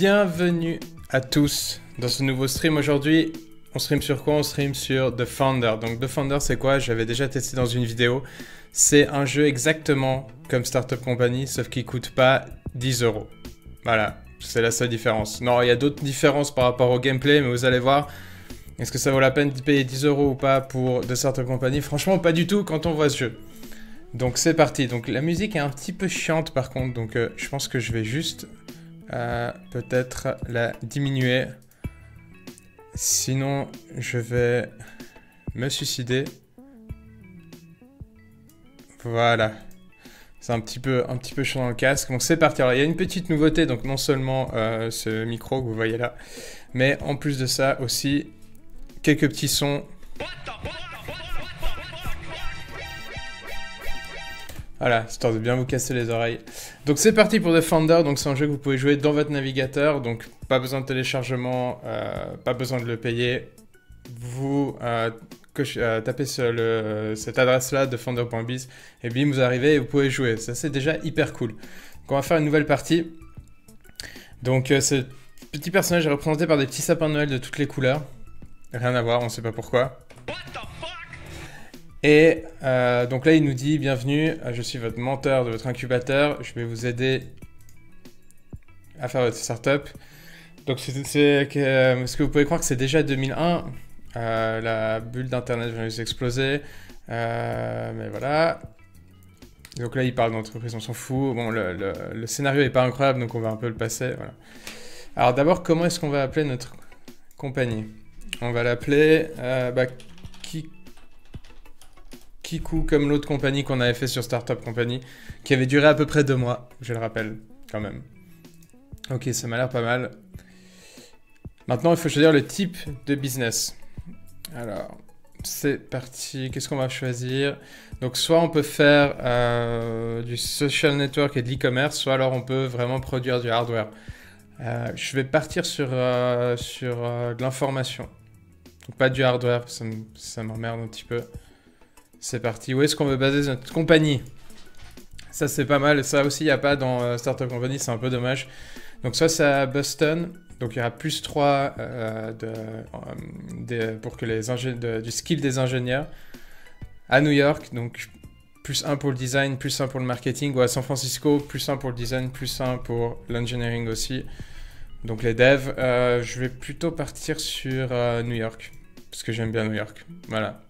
Bienvenue à tous dans ce nouveau stream. Aujourd'hui, on stream sur quoi? On stream sur The Founder. Donc The Founder, c'est quoi? J'avais déjà testé dans une vidéo. C'est un jeu exactement comme Startup Company, sauf qu'il coûte pas 10 euros. Voilà, c'est la seule différence. Non, il y a d'autres différences par rapport au gameplay, mais vous allez voir. Est-ce que ça vaut la peine de payer 10 euros ou pas pour The Startup Company? Franchement, pas du tout quand on voit ce jeu. Donc c'est parti. Donc la musique est un petit peu chiante par contre, donc euh, je pense que je vais juste peut-être la diminuer. Sinon, je vais me suicider. Voilà. C'est un petit peu un petit peu chaud dans le casque. Donc c'est parti. Alors il y a une petite nouveauté, donc non seulement euh, ce micro que vous voyez là, mais en plus de ça aussi quelques petits sons. Voilà, histoire de bien vous casser les oreilles. Donc c'est parti pour Defender, donc c'est un jeu que vous pouvez jouer dans votre navigateur, donc pas besoin de téléchargement, euh, pas besoin de le payer. Vous euh, euh, tapez sur le, cette adresse-là, defender.biz, et bim, vous arrivez et vous pouvez jouer. Ça c'est déjà hyper cool. Donc on va faire une nouvelle partie. Donc ce petit personnage est représenté par des petits sapins de Noël de toutes les couleurs. Rien à voir, on sait pas pourquoi. Et euh, donc là, il nous dit Bienvenue, euh, je suis votre menteur de votre incubateur. Je vais vous aider à faire votre startup. Donc, c'est que, euh, ce que vous pouvez croire que c'est déjà 2001. la bulle d'internet vient de exploser. mais voilà. Donc là, il parle d'entreprise, on s'en fout. Bon, le, scénario n'est pas incroyable, donc on va un peu le passer. Alors d'abord, comment est-ce qu'on va appeler notre compagnie? On va l'appeler bah, Kiku comme l'autre compagnie qu'on avait fait sur Startup Company, qui avait duré à peu près deux mois, je le rappelle, quand même. Ok, ça m'a l'air pas mal. Maintenant, il faut choisir le type de business. Alors, c'est parti. Qu'est-ce qu'on va choisir? Donc, soit on peut faire euh, du social network et de l'e-commerce, soit alors on peut vraiment produire du hardware. Euh, je vais partir sur, euh, sur de l'information. Pas du hardware, ça m'emmerde un petit peu. C'est parti. Où est-ce qu'on veut baser notre compagnie? Ça, c'est pas mal. Ça aussi, il n'y a pas dans euh, Startup Company. C'est un peu dommage. Donc, ça, c'est à Boston. Donc, il y aura plus 3 euh, euh, pour que les du skill des ingénieurs. À New York, donc plus 1 pour le design, plus 1 pour le marketing. Ou à San Francisco, plus 1 pour le design, plus 1 pour l'engineering aussi. Donc, les devs. je vais plutôt partir sur New York. Parce que j'aime bien New York. Voilà.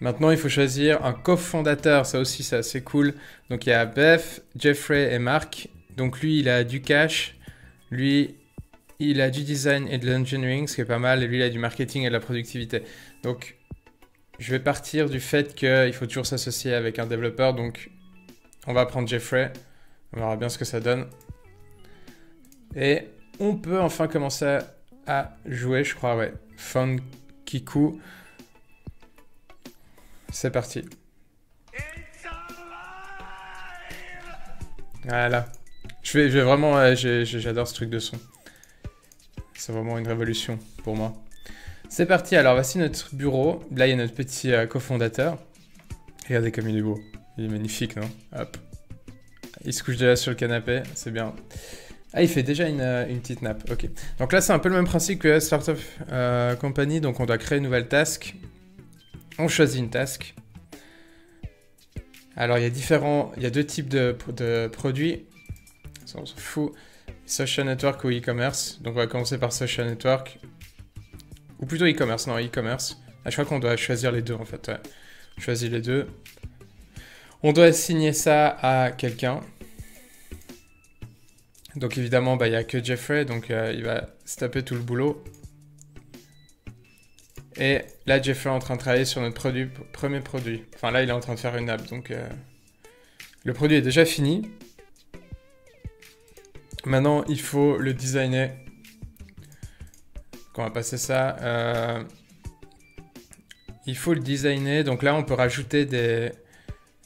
Maintenant, il faut choisir un cofondateur. Ça aussi, c'est assez cool. Donc, il y a Beth, Jeffrey et Mark. Donc, lui, il a du cash. Lui, il a du design et de l'engineering, ce qui est pas mal. Et lui, il a du marketing et de la productivité. Donc, je vais partir du fait qu'il faut toujours s'associer avec un développeur. Donc, on va prendre Jeffrey. On verra bien ce que ça donne. Et on peut enfin commencer à jouer, je crois, ouais. Fun Kiku. C'est parti. Voilà. Je vais, vraiment... J'adore ce truc de son. C'est vraiment une révolution pour moi. C'est parti, alors voici notre bureau. Là, il y a notre petit euh, cofondateur. Regardez comme il est beau. Il est magnifique, non? Hop. Il se couche déjà sur le canapé, c'est bien. Ah, il fait déjà une, euh, petite nappe, ok. Donc là, c'est un peu le même principe que Startup euh, Company. Donc on doit créer une nouvelle task. On choisit une task. Alors, il y a différents, il y a deux types de, produits. on. Social Network ou e-commerce. Donc, on va commencer par Social Network. Ou plutôt e-commerce, non, e-commerce. Ah, je crois qu'on doit choisir les deux, en fait. Ouais. les deux. On doit assigner ça à quelqu'un. Donc, évidemment, bah, il n'y a que Jeffrey, donc euh, il va se taper tout le boulot. Et là, Jeffrey est en train de travailler sur notre produit, premier produit. Enfin, là, il est en train de faire une app. Donc, euh, le produit est déjà fini. Maintenant, il faut le designer. Donc, on va passer ça. Euh, il faut le designer. Donc là, on peut rajouter des,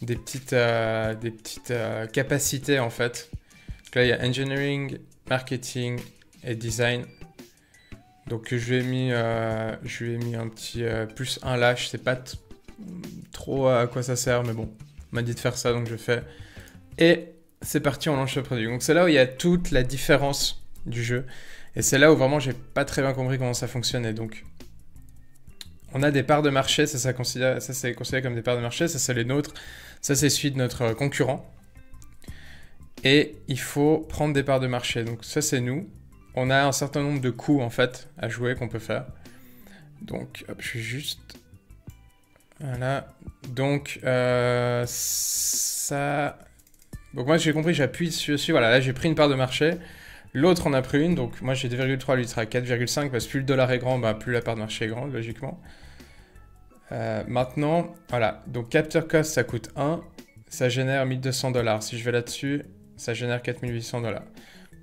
petites, euh, des petites capacités, en fait. Donc là, il y a engineering, marketing et design. Donc je lui ai mis, euh, je mis un petit euh, plus un lâche. C'est pas trop à quoi ça sert, mais bon, on m'a dit de faire ça, donc je fais. Et c'est parti, on lance le produit. Donc c'est là où il y a toute la différence du jeu. Et c'est là où vraiment j'ai pas très bien compris comment ça fonctionnait. Donc on a des parts de marché, ça, ça, ça c'est considéré comme des parts de marché, ça c'est les nôtres, ça c'est celui de notre concurrent. Et il faut prendre des parts de marché. Donc ça c'est nous. On a un certain nombre de coups en fait à jouer qu'on peut faire. Donc hop, je suis juste... Voilà. Donc euh, ça... Donc moi j'ai compris, j'appuie dessus, voilà, là j'ai pris une part de marché. L'autre en a pris une, donc moi j'ai 2,3, lui sera 4,5, parce que plus le dollar est grand, bah, plus la part de marché est grande, logiquement. Euh, maintenant, voilà, donc capture cost ça coûte 1, ça génère 1200 dollars. Si je vais là-dessus, ça génère 4800 dollars.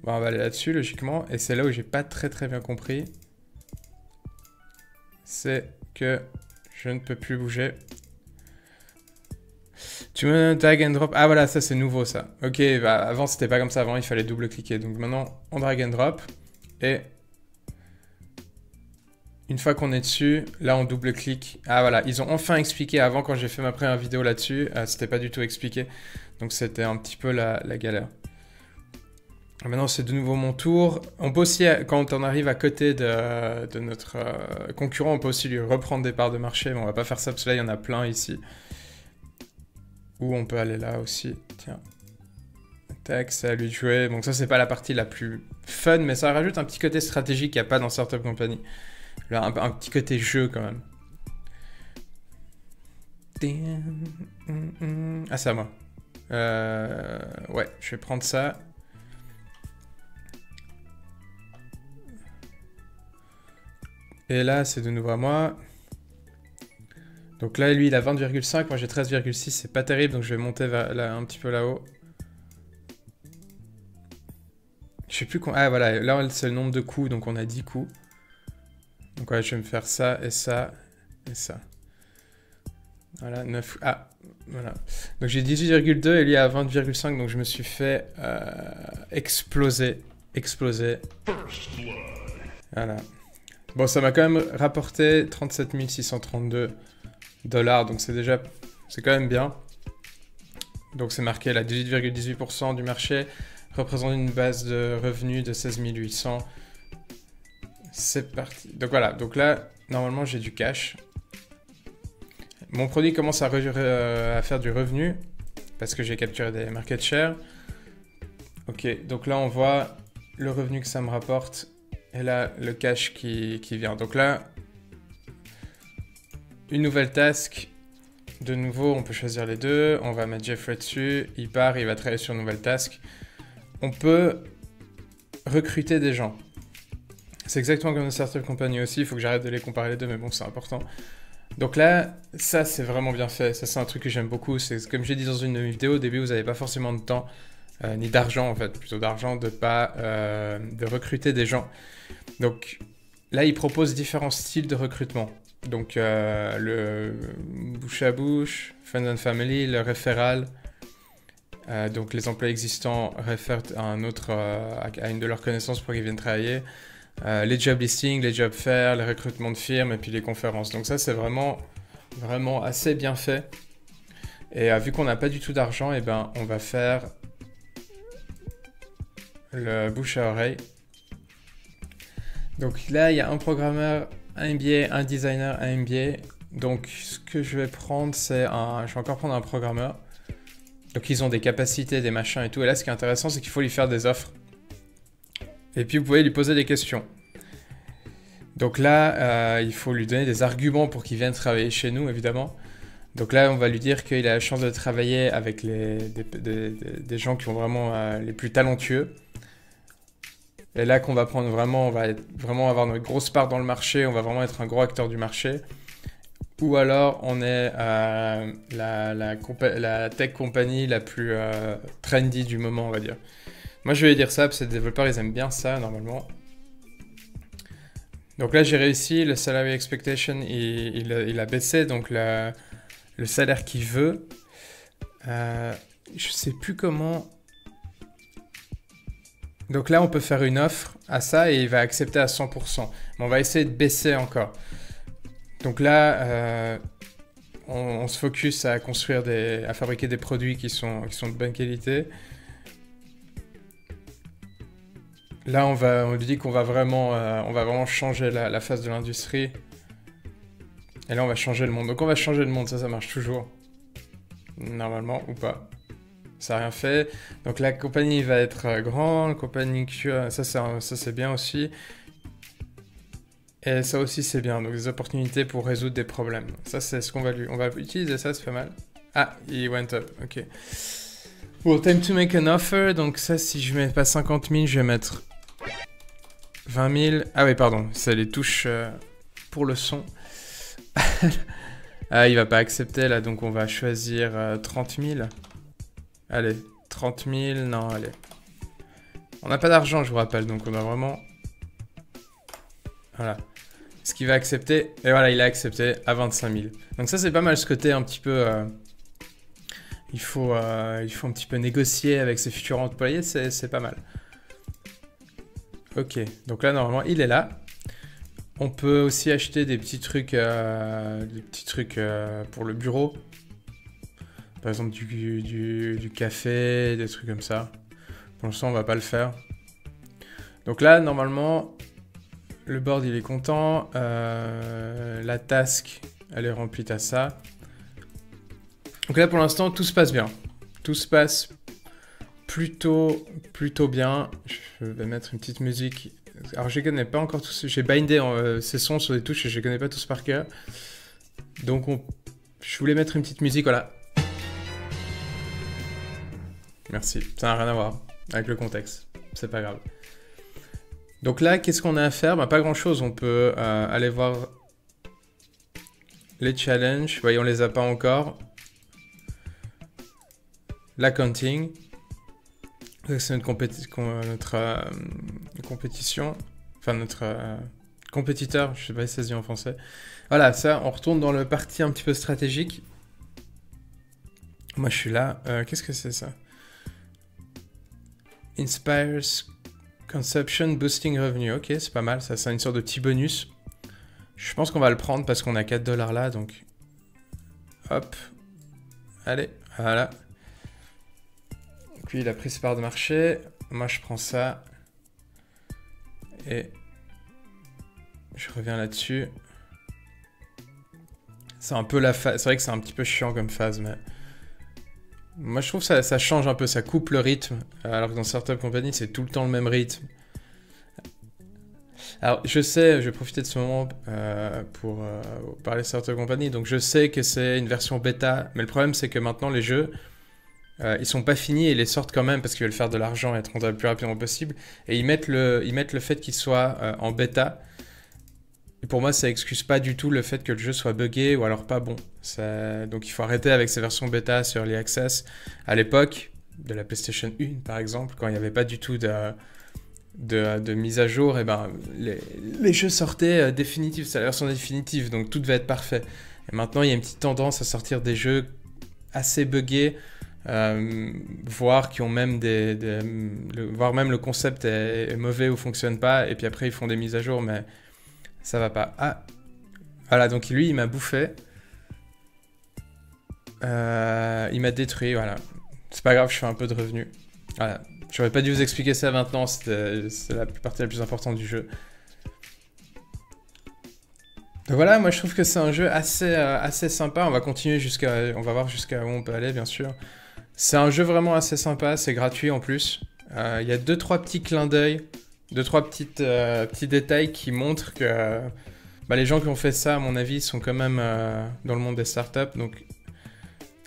Bon, on va aller là-dessus, logiquement, et c'est là où j'ai pas très très bien compris. C'est que je ne peux plus bouger. Tu me drag and drop. Ah voilà, ça c'est nouveau ça. Ok, bah avant c'était pas comme ça. Avant il fallait double cliquer. Donc maintenant on drag and drop. Et une fois qu'on est dessus, là on double clique. Ah voilà, ils ont enfin expliqué. Avant quand j'ai fait ma première vidéo là-dessus, euh, c'était pas du tout expliqué. Donc c'était un petit peu la, galère. Maintenant c'est de nouveau mon tour. On peut aussi, quand on arrive à côté de, notre euh, concurrent, on peut aussi lui reprendre des parts de marché. Mais on va pas faire ça parce que là il y en a plein ici. Ou on peut aller là aussi. Tiens. Tac, à lui jouer. Donc ça, c'est pas la partie la plus fun, mais ça rajoute un petit côté stratégique qu'il n'y a pas dans Startup Company. un, petit côté jeu quand même. Ah, c'est à moi. Euh, ouais, je vais prendre ça. Et là, c'est de nouveau à moi. Donc là, lui, il a 20,5. Moi, j'ai 13,6. C'est pas terrible, donc je vais monter un petit peu là-haut. Je sais plus quoi. Ah, voilà. Là, c'est le nombre de coups, donc on a 10 coups. Donc ouais, je vais me faire ça et ça et ça. Voilà, 9... Ah, voilà. Donc j'ai 18,2 et lui a 20,5, donc je me suis fait euh, exploser. Exploser. Voilà. Bon, ça m'a quand même rapporté 37 632 dollars, donc c'est déjà, c'est quand même bien. Donc c'est marqué là, 18,18% du marché représente une base de revenus de 16 800. C'est parti. Donc voilà, donc là, normalement j'ai du cash. Mon produit commence à, euh, à faire du revenu parce que j'ai capturé des market share. Ok, donc là on voit le revenu que ça me rapporte et là le qui, qui vient. Donc là, une nouvelle task. De nouveau, on peut choisir les deux. On va mettre Jeffrey dessus. Il part, il va travailler sur une nouvelle task. On peut recruter des gens. C'est exactement comme une startup company aussi. Il faut que j'arrête de les comparer les deux, mais bon, c'est important. Donc là, ça, c'est vraiment bien fait. Ça, c'est un truc que j'aime beaucoup. C'est comme j'ai dit dans une vidéo, au début, vous n'avez pas forcément de temps, euh, ni d'argent, en fait, plutôt d'argent, de pas euh, de recruter des gens. Donc là, il propose différents styles de recrutement. Donc euh, le bouche à bouche, Friends and Family, le référal. Donc les emplois existants réfèrent à un autre, à une de leurs connaissances pour qu'ils viennent travailler. les job listings, les job fairs, les recrutements de firmes et puis les conférences. Donc ça c'est vraiment, vraiment assez bien fait. Et vu qu'on n'a pas du tout d'argent, eh ben on va faire le bouche à oreille. Donc là il y a un programmeur un MBA, un designer, un MBA. Donc, ce que je vais prendre, c'est un. Je vais encore prendre un programmeur. Donc, ils ont des capacités, des machins et tout. Et là, ce qui est intéressant, c'est qu'il faut lui faire des offres. Et puis, vous pouvez lui poser des questions. Donc là, euh, il faut lui donner des arguments pour qu'il vienne travailler chez nous, évidemment. Donc là, on va lui dire qu'il a la chance de travailler avec les, des, gens qui sont vraiment euh, les plus talentueux. Et là qu'on va prendre vraiment, on va vraiment avoir notre grosse part dans le marché, on va vraiment être un gros acteur du marché. Ou alors on est euh, la, tech compagnie la plus euh, trendy du moment, on va dire. Moi je vais dire ça parce que les développeurs ils aiment bien ça normalement. Donc là j'ai réussi, le salary expectation il, a, baissé, donc le salaire qu'il veut. Euh, je sais plus comment donc là, on peut faire une offre à ça et il va accepter à 100%. Mais on va essayer de baisser encore. Donc là, euh, on, se focus à construire à fabriquer des produits qui sont, de bonne qualité. Là, on, va, on lui dit qu'on euh, va, vraiment, changer la, la phase de l'industrie. Et là, on va changer le monde. Donc on va changer le monde, ça, ça marche toujours. Normalement, ou pas. Ça n'a rien fait. Donc, la compagnie va être euh, grande. Compagnie, ça, c'est bien aussi. Et ça aussi, c'est bien. Donc, des opportunités pour résoudre des problèmes. Ça, c'est ce qu'on va lui... On va utiliser ça, c'est pas mal. Ah, il went up. Ok. Bon, time to make an offer. Donc ça, si je mets pas 50 000, je vais mettre 20 000. Ah oui, pardon. C'est les touches euh, pour le son. ah, il va pas accepter là, donc on va choisir 30 euh, 000. Allez, 30 000. Non, allez. On n'a pas d'argent, je vous rappelle, donc on a vraiment... Voilà. Ce qu'il va accepter. Et voilà, il a accepté à 25 000. Donc ça, c'est pas mal ce côté un petit peu... Euh, il, faut, il faut un petit peu négocier avec ses futurs employés, c'est pas mal. Ok, donc là normalement il est là. On peut aussi acheter des petits trucs, euh, des petits trucs euh, pour le bureau. Par exemple du, du, café, des trucs comme ça. Pour l'instant on va pas le faire. Donc là normalement le board il est content. Euh, la task elle est remplie à ça. Donc là pour l'instant tout se passe bien. Tout se passe plutôt, plutôt bien. Je vais mettre une petite musique. Alors, je connais pas encore tous. J'ai bindé euh, ces sons sur des touches et je les connais pas tous par cœur. Donc, je voulais mettre une petite musique, voilà. Merci. Ça n'a rien à voir avec le contexte. C'est pas grave. Donc là, qu'est-ce qu'on a à faire? Bah, Pas grand-chose. On peut euh, aller voir les challenges. Voyons, on les a pas encore. L'accounting. C'est notre, notre euh, compétition, enfin notre euh, compétiteur, je sais pas si ça se dit en français. Voilà, ça, on retourne dans le parti un petit peu stratégique. Moi, je suis là. Euh, qu'est-ce que c'est ça? Inspires Conception Boosting Revenue. Ok, c'est pas mal. Ça, c'est une sorte de petit bonus. Je pense qu'on va le prendre parce qu'on a 4 dollars là. Donc, hop. Allez, voilà. Puis il a pris ses parts de marché. Moi, je prends ça. Et je reviens là-dessus. C'est un peu la phase. C'est vrai que c'est un petit peu chiant comme phase, mais. Moi, je trouve que ça, change un peu, ça coupe le rythme. Alors que dans Startup Company, c'est tout le temps le même rythme. Alors, je sais, je vais profiter de ce moment euh, pour euh, parler de Startup Company. Donc, je sais que c'est une version bêta, mais le problème, c'est que maintenant, les jeux, euh, ils sont pas finis et ils les sortent quand même parce qu'ils veulent faire de l'argent et être rentables le plus rapidement possible. Et ils mettent le, ils mettent le fait qu'ils soient en bêta. Pour moi, ça excuse pas du tout le fait que le jeu soit buggé ou alors pas bon. Donc il faut arrêter avec ces versions bêta sur les Access. À l'époque de la PlayStation 1, par exemple, quand il n'y avait pas du tout de, de, mise à jour, et eh ben, les, jeux sortaient euh, définitifs. C'est la version définitive, donc tout devait être parfait. Et maintenant, il y a une petite tendance à sortir des jeux assez buggés euh, voir qui ont même des, voir même le concept est, mauvais ou fonctionne pas et puis après ils font des mises à jour mais ça va pas ah voilà donc lui il m'a bouffé euh, il m'a détruit voilà c'est pas grave je fais un peu de revenus voilà j'aurais pas dû vous expliquer ça maintenant c'est la partie la plus importante du jeu donc voilà, moi je trouve que c'est un jeu assez, euh, assez sympa. On va continuer jusqu'à. On va voir jusqu'à où on peut aller, bien sûr. C'est un jeu vraiment assez sympa, c'est gratuit en plus. Euh, il y a deux trois petits clins d'œil, deux trois petites, euh, petits détails qui montrent que bah, les gens qui ont fait ça, à mon avis, sont quand même euh, dans le monde des startups. Donc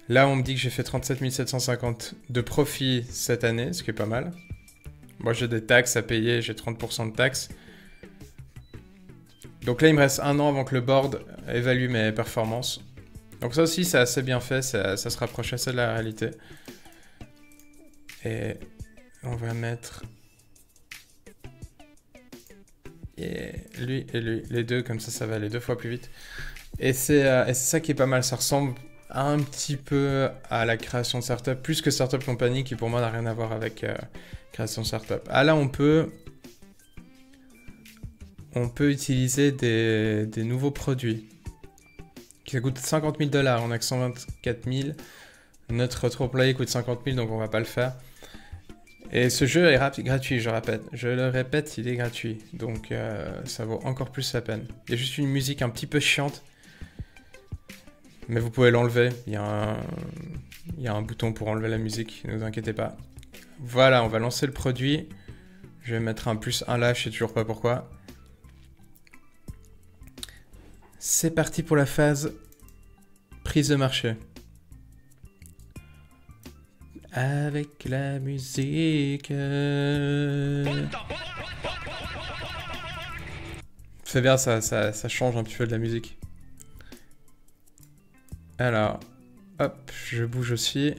là, on me dit que j'ai fait 37 750 de profit cette année, ce qui est pas mal. Moi, j'ai des taxes à payer, j'ai 30% de taxes. Donc là, il me reste un an avant que le board évalue mes performances. Donc ça aussi, c'est assez bien fait, ça, se rapproche assez de la réalité. Et on va mettre... Et lui et lui, les deux, comme ça, ça va aller deux fois plus vite. Et c'est euh, ça qui est pas mal, ça ressemble un petit peu à la création de startup, plus que Startup Company, qui pour moi n'a rien à voir avec euh, création de startup. Ah là, on peut... On peut utiliser des, nouveaux produits qui coûte 50 000 dollars. On a que 124 000. Notre true employé coûte 50 000, donc on va pas le faire. Et ce jeu est gratuit, je répète. Je le répète, il est gratuit. Donc euh, ça vaut encore plus la peine. Il y a juste une musique un petit peu chiante. Mais vous pouvez l'enlever. Il, y a un... bouton pour enlever la musique, ne vous inquiétez pas. Voilà, on va lancer le produit. Je vais mettre un plus un là, je sais toujours pas pourquoi. C'est parti pour la phase prise de marché. Avec la musique. C'est bien, ça, ça, change un petit peu de la musique. Alors, hop, je bouge aussi.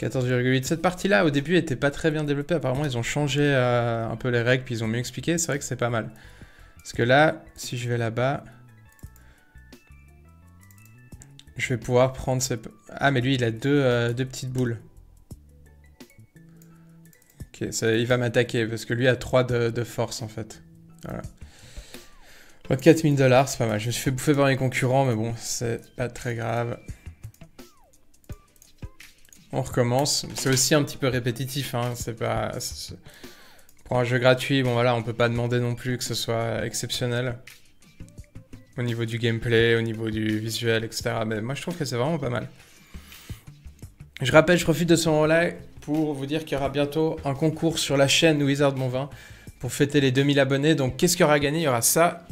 14,8. Cette partie-là, au début, était pas très bien développée. Apparemment, ils ont changé euh, un peu les règles, puis ils ont mieux expliqué. C'est vrai que c'est pas mal. Parce que là, si je vais là-bas, je vais pouvoir prendre ce... Ah, mais lui, il a deux, euh, deux petites boules. Ok, ça, il va m'attaquer, parce que lui a 3 de, force, en fait. Voilà. 4000 dollars, c'est pas mal. Je me suis fait bouffer par les concurrents, mais bon, c'est pas très grave. On recommence. C'est aussi un petit peu répétitif, hein. C'est pas... Pour un jeu gratuit, bon voilà, on peut pas demander non plus que ce soit exceptionnel. Au niveau du gameplay, au niveau du visuel, etc. Mais moi je trouve que c'est vraiment pas mal. Je rappelle, je profite de ce moment-là pour vous dire qu'il y aura bientôt un concours sur la chaîne Wizard Mon Vin pour fêter les 2000 abonnés. Donc qu'est-ce qu'il y aura gagné Il y aura ça.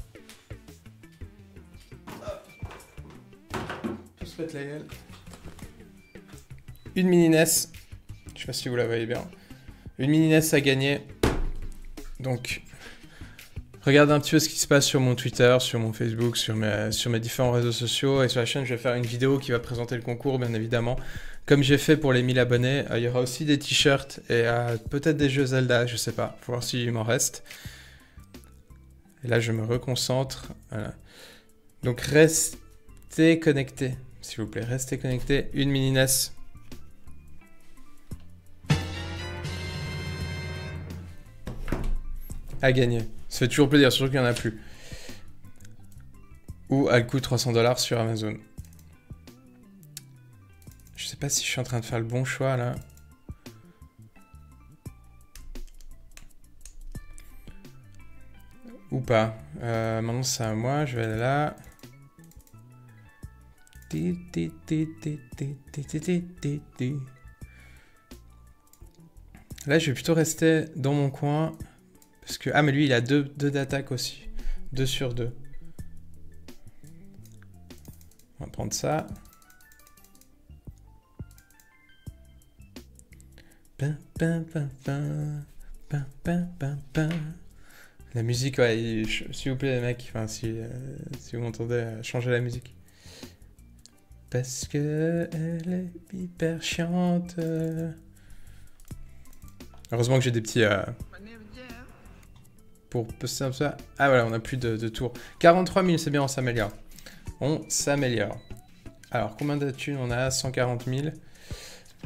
Une mini NES. Je sais pas si vous la voyez bien. Une mini NES à gagner donc, regardez un petit peu ce qui se passe sur mon Twitter, sur mon Facebook, sur mes, sur mes différents réseaux sociaux. Et sur la chaîne, je vais faire une vidéo qui va présenter le concours, bien évidemment. Comme j'ai fait pour les 1000 abonnés, euh, il y aura aussi des t-shirts et euh, peut-être des jeux Zelda, je sais pas. Faut voir s'il m'en reste. Et là, je me reconcentre. Donc, restez connectés, s'il vous plaît. Restez connectés. Une mini NES à gagner. Ça fait toujours plaisir, surtout qu'il n'y en a plus. Ou à le coût 300 dollars sur Amazon. Je sais pas si je suis en train de faire le bon choix là. Ou pas. Euh, maintenant c'est à moi, je vais aller là. Là, je vais plutôt rester dans mon coin parce que... Ah, mais lui, il a deux, deux d'attaque aussi. Deux sur deux. On va prendre ça. La musique, ouais, s'il vous plaît, les mecs, enfin, si, euh, si vous m'entendez, euh, changez la musique. Parce que elle est hyper chiante. Heureusement que j'ai des petits, euh, pour ça. Ah voilà, on a plus de, tours. 43 000, c'est bien, on s'améliore. On s'améliore. Alors, combien de thunes on a? 140 000.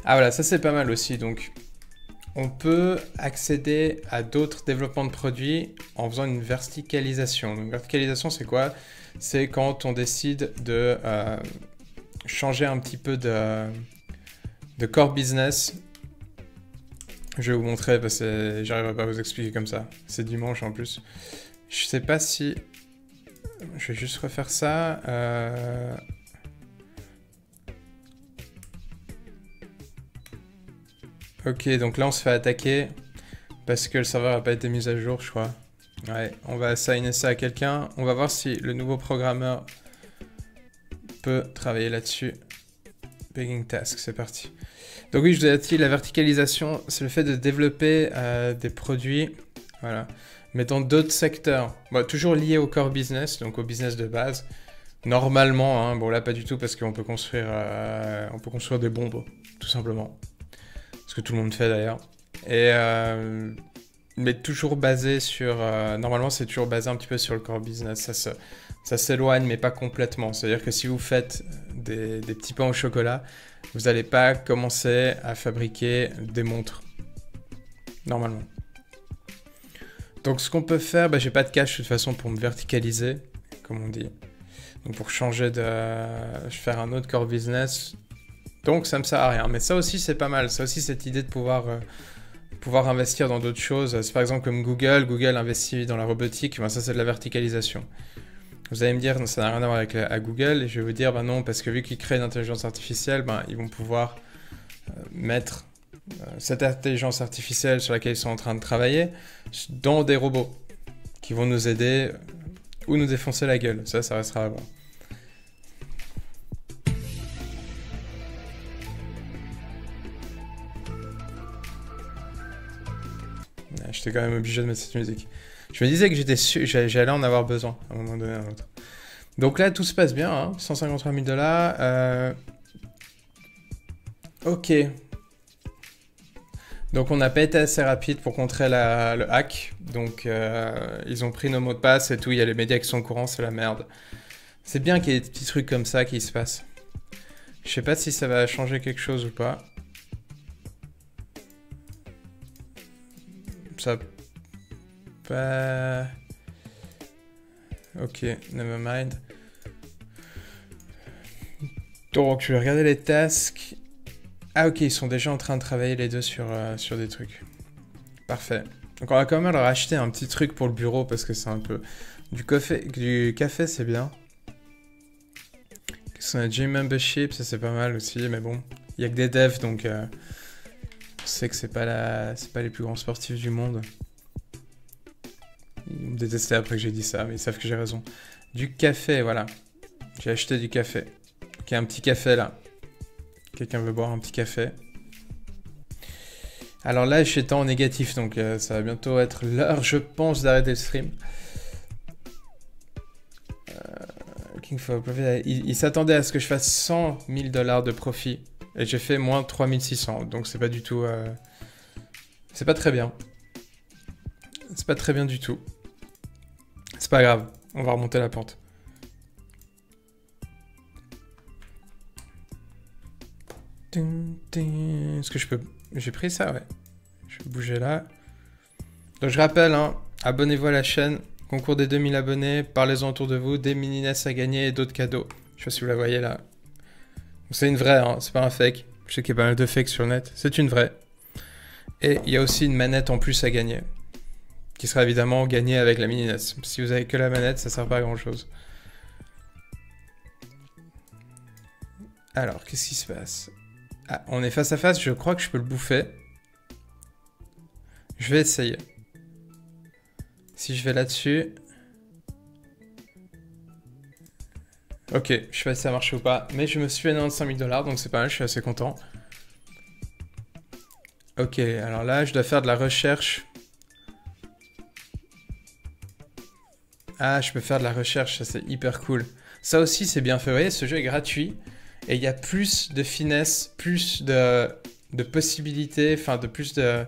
Ah voilà, ça c'est pas mal aussi. Donc, on peut accéder à d'autres développements de produits en faisant une verticalisation. Donc, verticalisation, c'est quoi? C'est quand on décide de euh, changer un petit peu de, de core business je vais vous montrer parce que j'arriverai pas à vous expliquer comme ça. C'est dimanche en plus. Je sais pas si... Je vais juste refaire ça. Euh. Ok, donc là on se fait attaquer parce que le serveur n'a pas été mis à jour, je crois. Ouais, on va assigner ça à quelqu'un. On va voir si le nouveau programmeur peut travailler là-dessus. Begging task, c'est parti. Donc oui, je vous ai dit, la verticalisation, c'est le fait de développer euh, des produits, voilà, mais dans d'autres secteurs. toujours liés au core business, donc au business de base. Normalement, hein, bon là pas du tout parce qu'on peut construire, euh, on peut construire des bombes, tout simplement. Ce que tout le monde fait d'ailleurs. Et euh, mais toujours basé sur, normalement c'est toujours basé un petit peu sur le core business. Ça se, ça s'éloigne, mais pas complètement. C'est-à-dire que si vous faites des, petits pains au chocolat, vous n'allez pas commencer à fabriquer des montres. Normalement. Donc ce qu'on peut faire, bah, j'ai pas de cache de toute façon pour me verticaliser, comme on dit. Donc pour changer de... faire un autre core business, Donc ça me sert à rien. Mais ça aussi, c'est pas mal. Ça aussi, cette idée de pouvoir, euh, pouvoir investir dans d'autres choses. C'est par exemple comme Google. Google investit dans la robotique. Ben, ça, c'est de la verticalisation. Vous allez me dire, ça n'a rien à voir avec Google. Et je vais vous dire, ben non, parce que vu qu'ils créent une intelligence artificielle, ben, ils vont pouvoir euh, mettre euh, cette intelligence artificielle sur laquelle ils sont en train de travailler dans des robots qui vont nous aider ou nous défoncer la gueule. Ça, ça restera à voir. J'étais quand même obligé de mettre cette musique. Je me disais que j'étais j'allais en avoir besoin à un moment donné à un. Donc là, tout se passe bien, hein, 153 000 dollars. Euh, ok. Donc on n'a pas été assez rapide pour contrer le hack. Donc euh, ils ont pris nos mots de passe et tout. Il y a les médias qui sont au courant, c'est la merde. C'est bien qu'il y ait des petits trucs comme ça qui se passent. Je sais pas si ça va changer quelque chose ou pas. Ça... Pas... Ok, never mind. Donc, je vais regarder les tasks. Ah ok, ils sont déjà en train de travailler les deux sur, euh, sur des trucs. Parfait. Donc on va quand même leur acheter un petit truc pour le bureau parce que c'est un peu... Du café, du café c'est bien. Qu'est-ce qu'on a? Gym Membership, ça c'est pas mal aussi, mais bon. Il y a que des devs donc... Euh, on sait que c'est pas, la... pas les plus grands sportifs du monde. Ils me après que j'ai dit ça, mais ils savent que j'ai raison. Du café, voilà. J'ai acheté du café. Ok, un petit café là. Quelqu'un veut boire un petit café. Alors là, je suis en négatif, donc euh, ça va bientôt être l'heure, je pense, d'arrêter le stream. Euh, King for il, s'attendait à ce que je fasse 100 000 dollars de profit. Et j'ai fait moins 3600, donc c'est pas du tout... Euh, c'est pas très bien. C'est pas très bien du tout. C'est pas grave, on va remonter la pente. Est-ce que je peux... J'ai pris ça, ouais. Je vais bouger là. Donc je rappelle, hein, abonnez-vous à la chaîne. Concours des 2000 abonnés. Parlez-en autour de vous. Des mini NES à gagner et d'autres cadeaux. Je sais pas si vous la voyez là. C'est une vraie, hein, c'est pas un fake. Je sais qu'il y a pas mal de fakes sur le net. C'est une vraie. Et il y a aussi une manette en plus à gagner. Qui sera évidemment gagnée avec la mini NES. Si vous avez que la manette, ça sert pas à grand chose. Alors, qu'est-ce qui se passe? Ah, on est face à face, je crois que je peux le bouffer. Je vais essayer. Si je vais là-dessus... Ok, je sais pas si ça marche ou pas, mais je me suis à 95 000 dollars, donc c'est pas mal, je suis assez content. Ok, alors là, je dois faire de la recherche. Ah, je peux faire de la recherche, ça c'est hyper cool. Ça aussi, c'est bien fait. Vous voyez, ce jeu est gratuit. Et il y a plus de finesse, plus de, possibilités, enfin de plus de,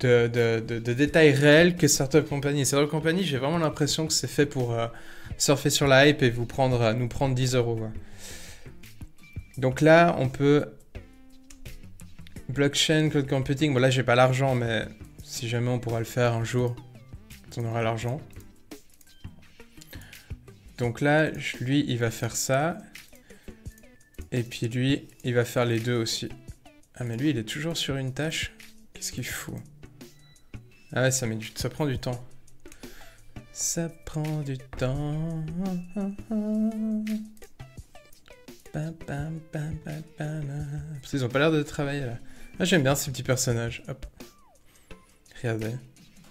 détails réels que Startup Company. Startup Company, j'ai vraiment l'impression que c'est fait pour euh, surfer sur la hype et prendre, nous prendre 10 euros. Donc là, on peut... Blockchain, cloud computing, bon là j'ai pas l'argent, mais si jamais on pourra le faire un jour, on aura l'argent. Donc là, lui, il va faire ça. Et puis lui, il va faire les deux aussi. Ah mais lui, il est toujours sur une tâche. Qu'est-ce qu'il fout? Ah ouais, ça, met du... ça prend du temps. Ça prend du temps. Ils ont pas l'air de travailler là. Ah, j'aime bien ces petits personnages. Hop. Regardez.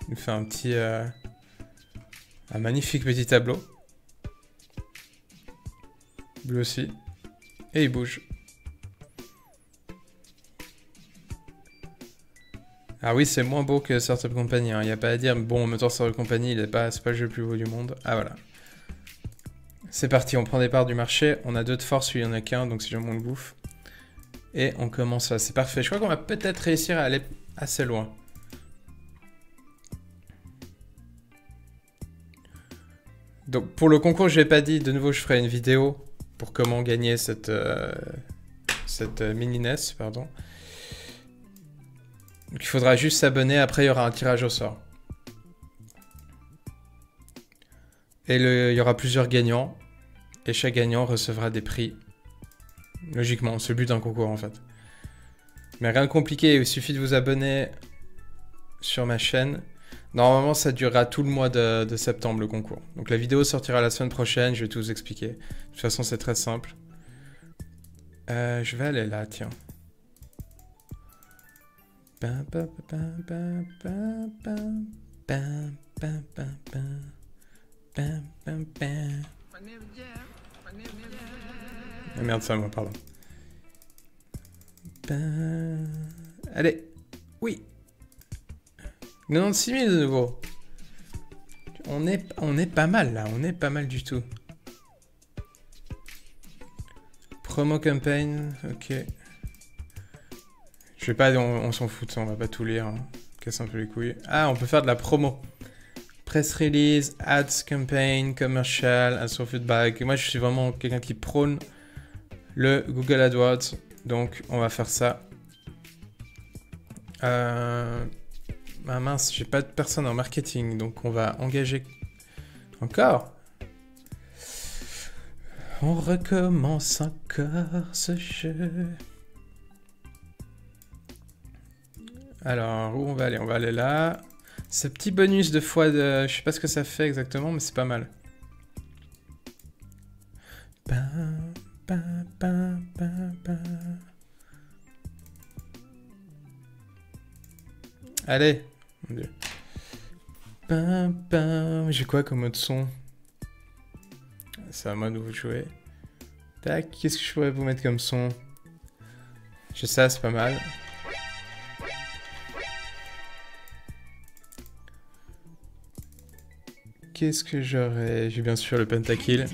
Il nous fait un petit... Euh, un magnifique petit tableau. Bleu aussi. Et il bouge. Ah oui, c'est moins beau que Startup Company, il hein. n'y a pas à dire. Bon, en même temps, Startup Company, il est pas, c'est pas le jeu le plus beau du monde. Ah voilà. C'est parti, on prend des parts du marché. On a deux de force, lui, il n'y en a qu'un, donc si jamais on le bouffe. Et on commence là, c'est parfait. Je crois qu'on va peut-être réussir à aller assez loin. Donc pour le concours, je l'ai pas dit, de nouveau je ferai une vidéo pour comment gagner cette, euh, cette euh, mini NES, pardon. Donc il faudra juste s'abonner, après il y aura un tirage au sort. Et il y aura plusieurs gagnants, et chaque gagnant recevra des prix Logiquement, c'est le but d'un concours en fait. Mais rien de compliqué, il suffit de vous abonner sur ma chaîne. Normalement, ça durera tout le mois de, septembre, le concours. Donc la vidéo sortira la semaine prochaine, je vais tout vous expliquer. De toute façon, c'est très simple. Euh, je vais aller là, tiens. Ah merde, ça moi, pardon. Allez, oui. 96 000 de nouveau. On est, on est pas mal là, on est pas mal du tout. Promo campaign, ok. Je vais pas, on, s'en fout on va pas tout lire. Hein. Casse un peu les couilles. Ah, on peut faire de la promo. Press release, ads campaign, commercial, ads feedback. Moi, je suis vraiment quelqu'un qui prône le Google AdWords. Donc, on va faire ça. Euh... Ah mince, j'ai pas de personne en marketing, donc on va engager encore. On recommence encore ce jeu. Alors, où on va aller? On va aller là. Ce petit bonus de fois de... Je sais pas ce que ça fait exactement, mais c'est pas mal. Allez. J'ai quoi comme mode son? C'est à moi de vous jouer. Tac, qu'est-ce que je pourrais vous mettre comme son? J'ai ça, c'est pas mal. Qu'est-ce que j'aurais? J'ai bien sûr le pentakill.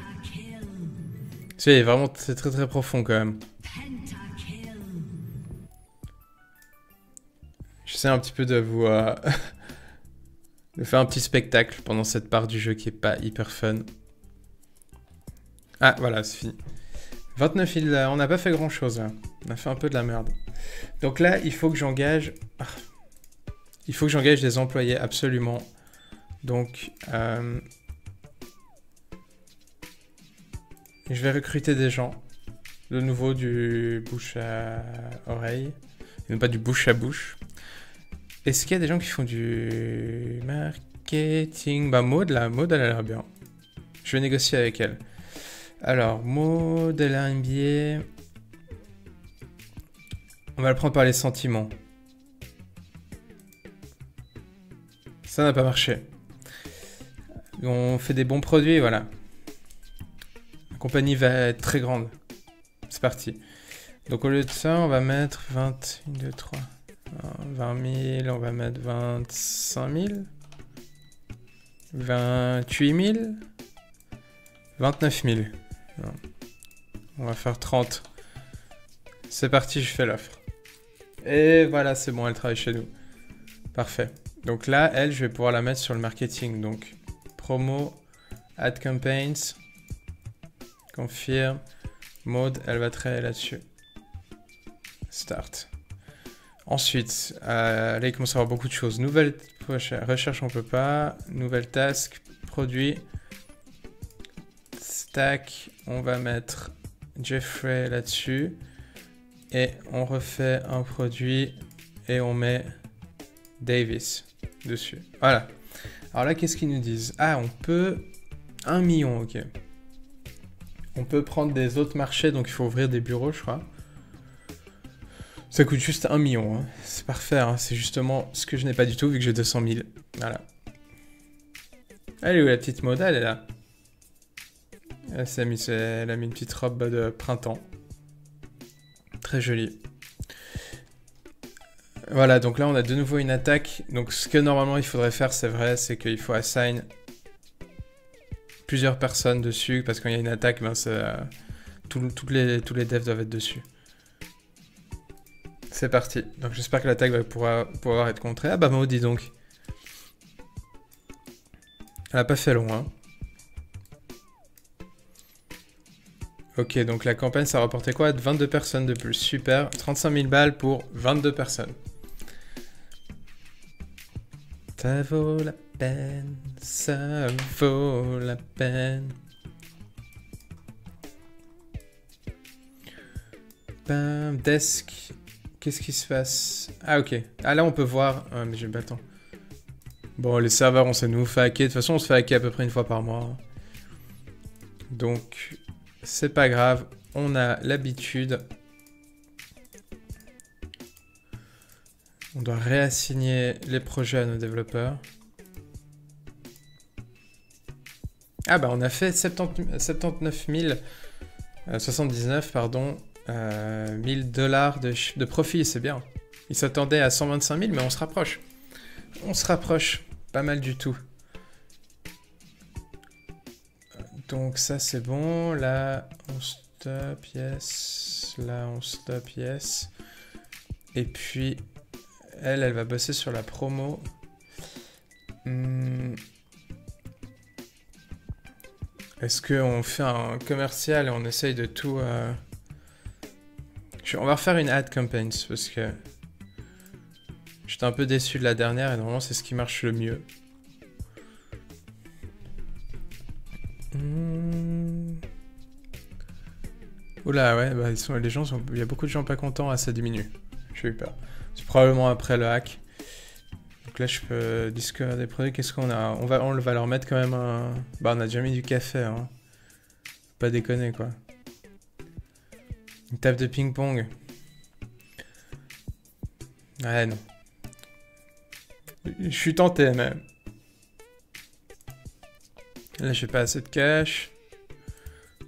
C'est vraiment c'est très très profond quand même. Un petit peu de vous euh, de faire un petit spectacle pendant cette part du jeu qui est pas hyper fun. Ah voilà, c'est fini. 29 000, on n'a pas fait grand chose là. On a fait un peu de la merde. Donc là, il faut que j'engage. Ah. Il faut que j'engage des employés absolument donc, euh, je vais recruter des gens. De nouveau du bouche à oreille. Et non pas du bouche à bouche. Est-ce qu'il y a des gens qui font du marketing? Bah Maud, là, Maud, elle a l'air bien. Je vais négocier avec elle. Alors, Maud, elle a un billet. On va le prendre par les sentiments. Ça n'a pas marché. On fait des bons produits, voilà. La compagnie va être très grande. C'est parti. Donc au lieu de ça, on va mettre 20, 2, 3, 20 000, on va mettre 25 000, 28 000, 29 000. On va faire 30. C'est parti, je fais l'offre. Et voilà, c'est bon, elle travaille chez nous. Parfait. Donc là, elle, je vais pouvoir la mettre sur le marketing. Donc promo, add campaigns, confirme, mode, elle va travailler là-dessus. Start. Ensuite, euh, là il commence à avoir beaucoup de choses. Nouvelle recherche, on peut pas. Nouvelle task, produit. Stack, on va mettre Jeffrey là-dessus. Et on refait un produit et on met Davis dessus. Voilà. Alors là, qu'est-ce qu'ils nous disent? Ah, on peut... 1 million, ok. On peut prendre des autres marchés, donc il faut ouvrir des bureaux, je crois. Ça coûte juste 1 million. Hein. C'est parfait, hein. c'est justement ce que je n'ai pas du tout, vu que j'ai 200 000. Voilà. Elle est où la petite moda Elle est là? Elle, a mis, elle a mis une petite robe de printemps. Très jolie. Voilà, donc là on a de nouveau une attaque. Donc ce que normalement il faudrait faire, c'est vrai, c'est qu'il faut assign plusieurs personnes dessus, parce qu'il y a une attaque, ben tous les devs doivent être dessus. C'est parti. Donc j'espère que l'attaque va pouvoir, être contrée. Ah bah maudit donc. Elle a pas fait long, hein. Ok, donc la campagne, ça rapportait quoi? 22 personnes de plus. Super. 35 000 balles pour 22 personnes. Ça vaut la peine, ça vaut la peine. Bam, desk. Qu'est-ce qui se passe? Ah, ok. Ah, là, on peut voir... Ah, mais j'ai pas le temps. Bon, les serveurs, on sait nous fait hacker. De toute façon, on se fait hacker à peu près une fois par mois. Donc, c'est pas grave. On a l'habitude. On doit réassigner les projets à nos développeurs. Ah bah on a fait 79 000, 79 pardon, 1000 euh, dollars de, de profit, c'est bien. Il s'attendait à 125 000, mais on se rapproche. On se rapproche, pas mal du tout. Donc ça c'est bon, là on stop, yes, là on stop, yes. Et puis elle, elle va bosser sur la promo. Hmm. Est-ce qu'on fait un commercial et on essaye de tout... Euh, on va refaire une ad campaign parce que... J'étais un peu déçu de la dernière et normalement c'est ce qui marche le mieux. Hmm. Oula ouais, bah, les gens il y a beaucoup de gens pas contents, à ah, ça diminue. J'ai eu peur. C'est probablement après le hack. Donc là, je peux discover des produits. Qu'est-ce qu'on a? On va, on va leur mettre quand même un... Bah, on a déjà mis du café, hein. Pas déconner, quoi. Une table de ping-pong. Ouais, non. Je suis tenté, mais... Là, j'ai pas assez de cash.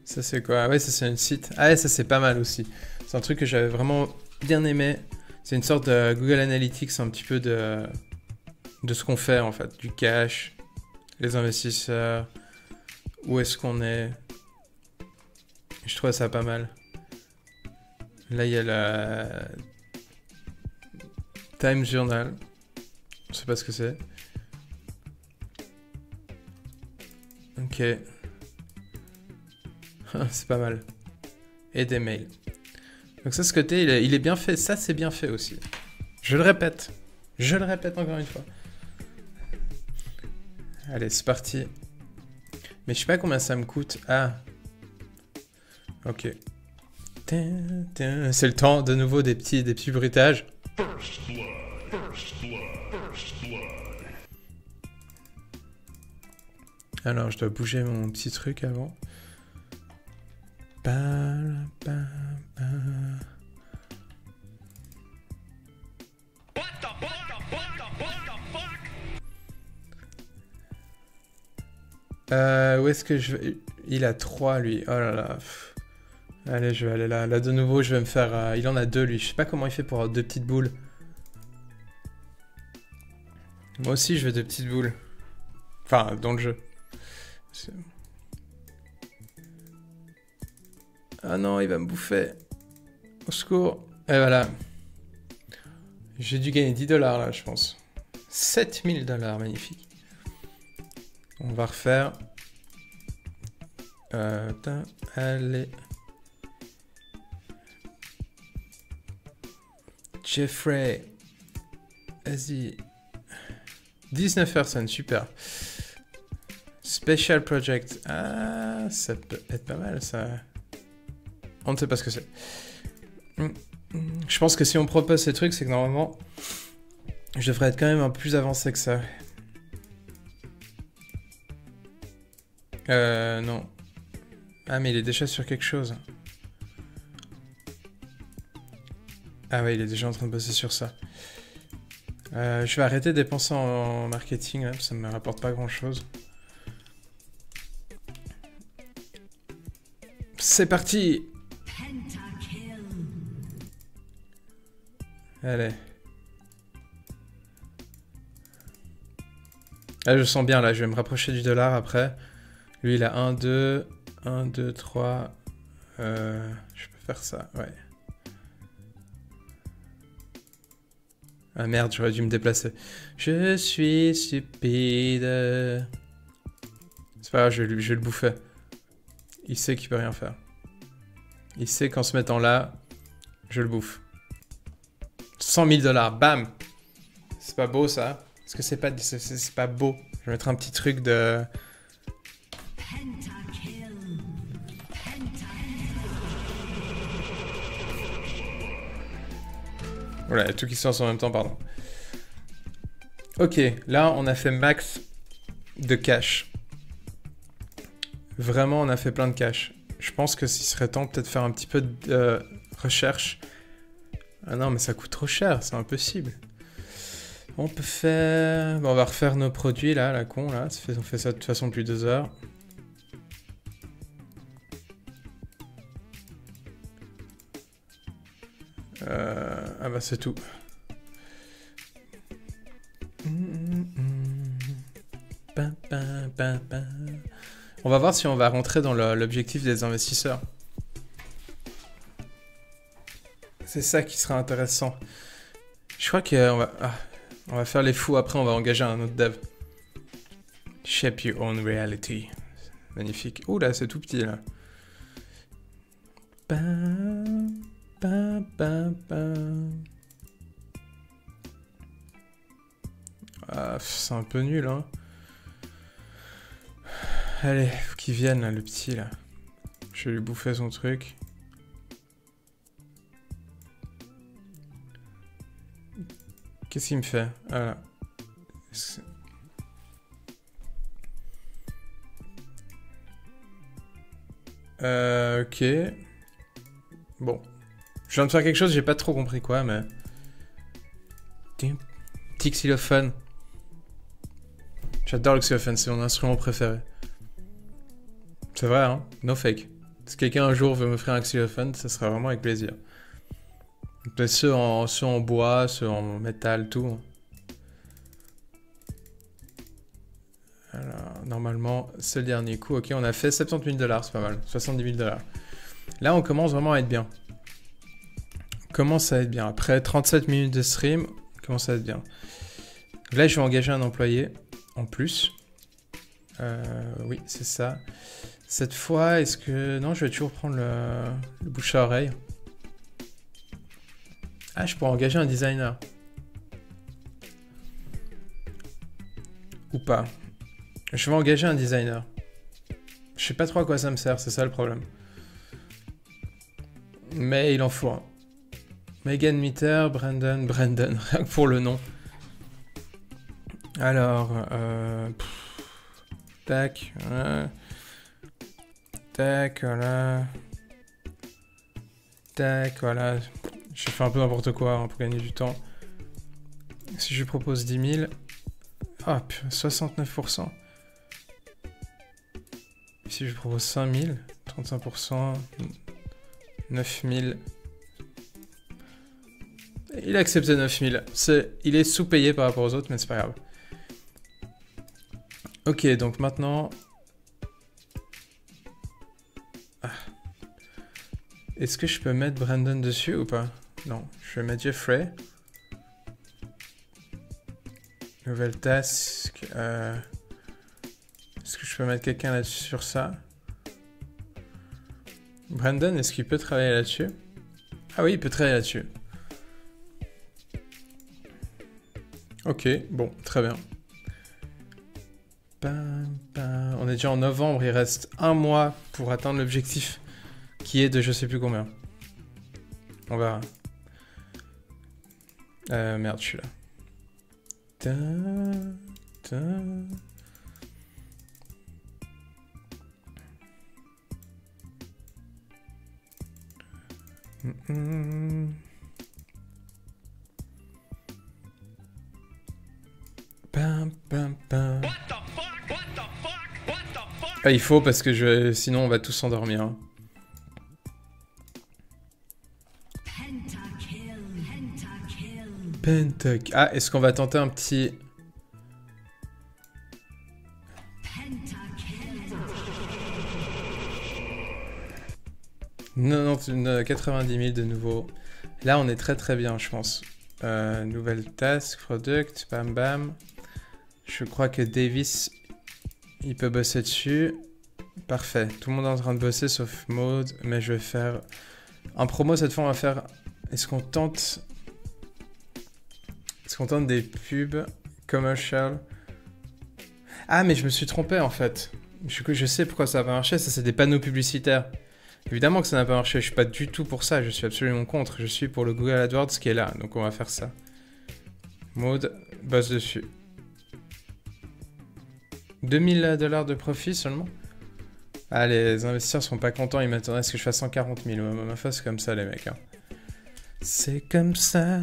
Ça, c'est quoi? Ouais, ça, c'est un site. Ah ouais, ça, c'est pas mal aussi. C'est un truc que j'avais vraiment bien aimé. C'est une sorte de Google Analytics, un petit peu de, de ce qu'on fait en fait, du cash, les investisseurs, où est-ce qu'on est. Je trouve ça pas mal. Là, il y a la Time Journal. Je sais pas ce que c'est. Ok. c'est pas mal. Et des mails. Donc ça, ce côté, il est, bien fait. Ça, c'est bien fait aussi. Je le répète. Je le répète encore une fois. Allez, c'est parti. Mais je sais pas combien ça me coûte. Ah. Ok. C'est le temps de nouveau des petits, des petits bruitages. Alors, je dois bouger mon petit truc avant. Euh, où est-ce que je vais... Il a 3 lui. Oh là là. Allez, je vais aller là. Là, de nouveau, je vais me faire... Euh, il en a deux lui. Je sais pas comment il fait pour avoir deux petites boules. Moi aussi, je veux deux petites boules. Enfin, dans le jeu. Ah non, il va me bouffer. Au secours. Et voilà. J'ai dû gagner 10 dollars là, je pense. 7000 dollars, magnifique. On va refaire. Euh, allez. Jeffrey. Vas-y. 19 personnes, super. Special Project. Ah, ça peut être pas mal ça. On ne sait pas ce que c'est. Je pense que si on propose ces trucs, c'est que normalement, je devrais être quand même un plus avancé que ça. Euh, non. Ah, mais il est déjà sur quelque chose. Ah ouais, il est déjà en train de bosser sur ça. Euh, je vais arrêter de dépenser en marketing, là, ça ne me rapporte pas grand chose. C'est parti Allez. Là, je sens bien, là, je vais me rapprocher du dollar après. Lui, il a 1, 2, 1, 2, 3. Euh, je peux faire ça, ouais. Ah merde, j'aurais dû me déplacer. Je suis stupide. C'est pas grave, je vais, le bouffer. Il sait qu'il peut rien faire. Il sait qu'en se mettant là, je le bouffe. 100 000 dollars, bam C'est pas beau ça Est-ce que c'est pas, c'est pas beau Je vais mettre un petit truc de... Voilà, tout qui se lance en même temps, pardon. Ok, là, on a fait max de cash. Vraiment, on a fait plein de cash. Je pense que s'il serait temps peut-être faire un petit peu de euh, recherche. Ah non, mais ça coûte trop cher, c'est impossible. On peut faire... Bon, on va refaire nos produits, là, la con, là. On fait ça de toute façon depuis deux heures. Euh, ah bah c'est tout. On va voir si on va rentrer dans l'objectif des investisseurs. C'est ça qui sera intéressant. Je crois qu'on va, ah, on va faire les fous après, on va engager un autre dev. Shape your own reality. Magnifique. Ouh là, c'est tout petit là. Ah, c'est un peu nul, hein. Allez, faut qu'il vienne, le petit, là. Je vais lui bouffer son truc. Qu'est-ce qu'il me fait? Voilà. Euh, ok. Bon. Je viens de faire quelque chose, j'ai pas trop compris quoi, mais... Petit xylophone. J'adore le xylophone, c'est mon instrument préféré. C'est vrai, hein No fake. Si quelqu'un un jour veut m'offrir un xylophone, ça sera vraiment avec plaisir. Ceux en, en bois, ceux en métal, tout. Alors, normalement, c'est le dernier coup. Ok, on a fait 70 000 dollars, c'est pas mal. 70 000 dollars. Là, on commence vraiment à être bien. Commence à être bien. Après 37 minutes de stream, commence à être bien. Là, je vais engager un employé en plus. Euh, oui, c'est ça. Cette fois, est-ce que... Non, je vais toujours prendre le, le bouche à oreille. Ah, je pourrais engager un designer. Ou pas. Je vais engager un designer. Je sais pas trop à quoi ça me sert, c'est ça le problème. Mais il en faut un. Megan Mitter, Brandon, Brandon, rien que pour le nom. Alors, euh, tac, tac, voilà. Tac, voilà. J'ai fait un peu n'importe quoi hein, pour gagner du temps. Si je propose 10 000... Hop, 69%. Si je propose 5 000, 35%, 9 000... Il a accepté 9 000. il est sous-payé par rapport aux autres, mais c'est pas grave. Ok, donc maintenant... Ah. Est-ce que je peux mettre Brandon dessus ou pas? Non, je vais mettre Jeffrey. Nouvelle task. Euh, est-ce que je peux mettre quelqu'un là-dessus sur ça? Brandon, est-ce qu'il peut travailler là-dessus? Ah oui, il peut travailler là-dessus. Ok, bon, très bien. On est déjà en novembre, il reste un mois pour atteindre l'objectif qui est de je sais plus combien. On verra. Euh, merde, je suis là. Ta, ta. Ah, il faut parce que je... sinon on va tous s'endormir. Hein. Ah, est-ce qu'on va tenter un petit... Non, non, 90 000 de nouveau. Là, on est très très bien, je pense. Euh, nouvelle task, product, bam bam. Je crois que Davis, il peut bosser dessus. Parfait. Tout le monde est en train de bosser sauf mode, mais je vais faire... En promo, cette fois, on va faire... Est-ce qu'on tente est-ce qu'on tente des pubs commercial Ah, mais je me suis trompé en fait. Je, sais pourquoi ça va marcher, ça c'est des panneaux publicitaires. Évidemment que ça n'a pas marché, je suis pas du tout pour ça, je suis absolument contre. Je suis pour le Google AdWords qui est là, donc on va faire ça. Mode, bosse dessus. 2000 dollars de profit seulement Ah, les investisseurs sont pas contents, ils m'attendaient à ce que je fasse 140 000. Ma face, c'est comme ça, les mecs. Hein. C'est comme ça.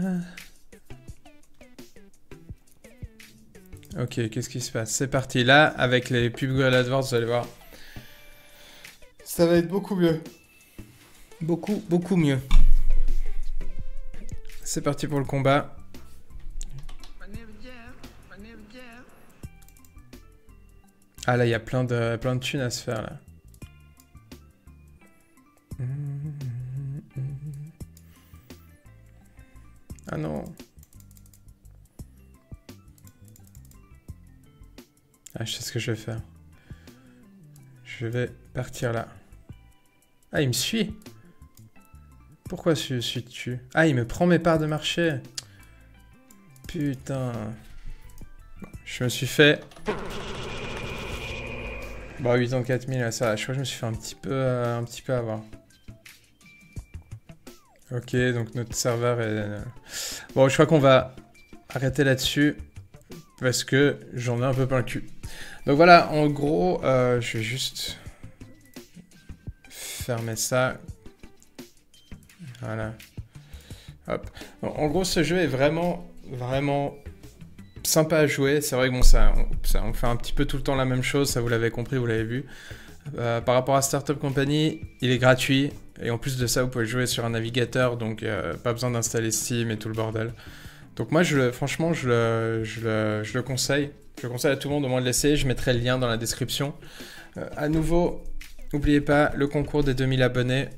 Ok, qu'est-ce qui se passe? C'est parti. Là, avec les pubs Google AdWords, vous allez voir. Ça va être beaucoup mieux. Beaucoup, beaucoup mieux. C'est parti pour le combat. Ah là, il y a plein de, plein de thunes à se faire là. Ah non. Ah, je sais ce que je vais faire. Je vais partir là. Ah, il me suit Pourquoi je suis dessus Ah, il me prend mes parts de marché Putain. Je me suis fait... Bon, 84 000, ça va. Je crois que je me suis fait un petit peu, euh, un petit peu avoir. Ok, donc notre serveur est... Euh, bon, je crois qu'on va arrêter là-dessus. Parce que j'en ai un peu plein le cul. Donc voilà, en gros, euh, je vais juste fermer ça. Voilà. Hop. en gros, ce jeu est vraiment, vraiment sympa à jouer. C'est vrai que bon, ça on, fait un petit peu tout le temps la même chose, ça vous l'avez compris, vous l'avez vu. Euh, par rapport à Startup Company, il est gratuit. Et en plus de ça, vous pouvez jouer sur un navigateur, donc euh, pas besoin d'installer Steam et tout le bordel. Donc moi, je, franchement, je le, je, le, conseille. Je conseille à tout le monde au moins de l'essayer. Je mettrai le lien dans la description. Euh, à nouveau, n'oubliez pas le concours des 2000 abonnés.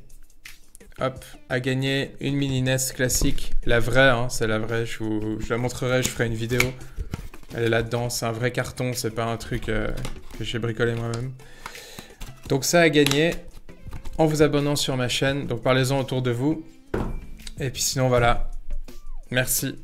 Hop, à gagner une mini NES classique. La vraie, hein, c'est la vraie. Je, vous, je la montrerai, je ferai une vidéo. Elle est là-dedans, c'est un vrai carton, c'est pas un truc euh, que j'ai bricolé moi-même. Donc ça a gagné en vous abonnant sur ma chaîne, donc parlez-en autour de vous. Et puis sinon voilà, merci